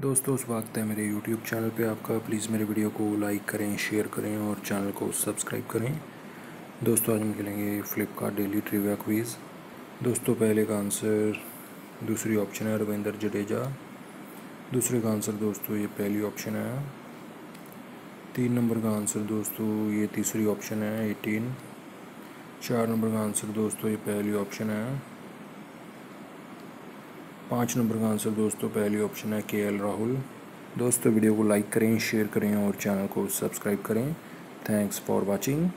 दोस्तों, स्वागत है मेरे YouTube चैनल पे आपका। प्लीज़ मेरे वीडियो को लाइक करें शेयर करें और चैनल को सब्सक्राइब करें। दोस्तों, आज हम खेलेंगे फ्लिपकार्ट डेली ट्रिविया क्वीज़ दोस्तों, पहले का आंसर दूसरी ऑप्शन है रविंदर जडेजा। दूसरे का आंसर दोस्तों, ये पहली ऑप्शन है। तीन नंबर का आंसर दोस्तों, ये तीसरी ऑप्शन है एटीन चार नंबर का आंसर दोस्तों, ये पहली ऑप्शन है। पाँच नंबर का आंसर दोस्तों, पहली ऑप्शन है के एल राहुल। दोस्तों, वीडियो को लाइक करें शेयर करें और चैनल को सब्सक्राइब करें। Thanks for watching